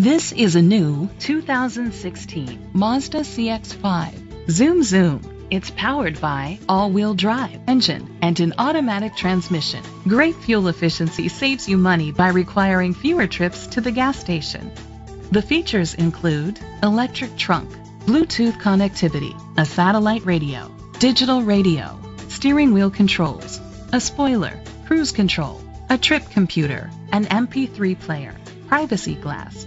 This is a new 2016 Mazda CX-5. Zoom zoom. It's powered by all-wheel drive engine and an automatic transmission. Great fuel efficiency saves you money by requiring fewer trips to the gas station. The features include electric trunk, Bluetooth connectivity, a satellite radio, digital radio, steering wheel controls, a spoiler, cruise control, a trip computer, an MP3 player, privacy glass.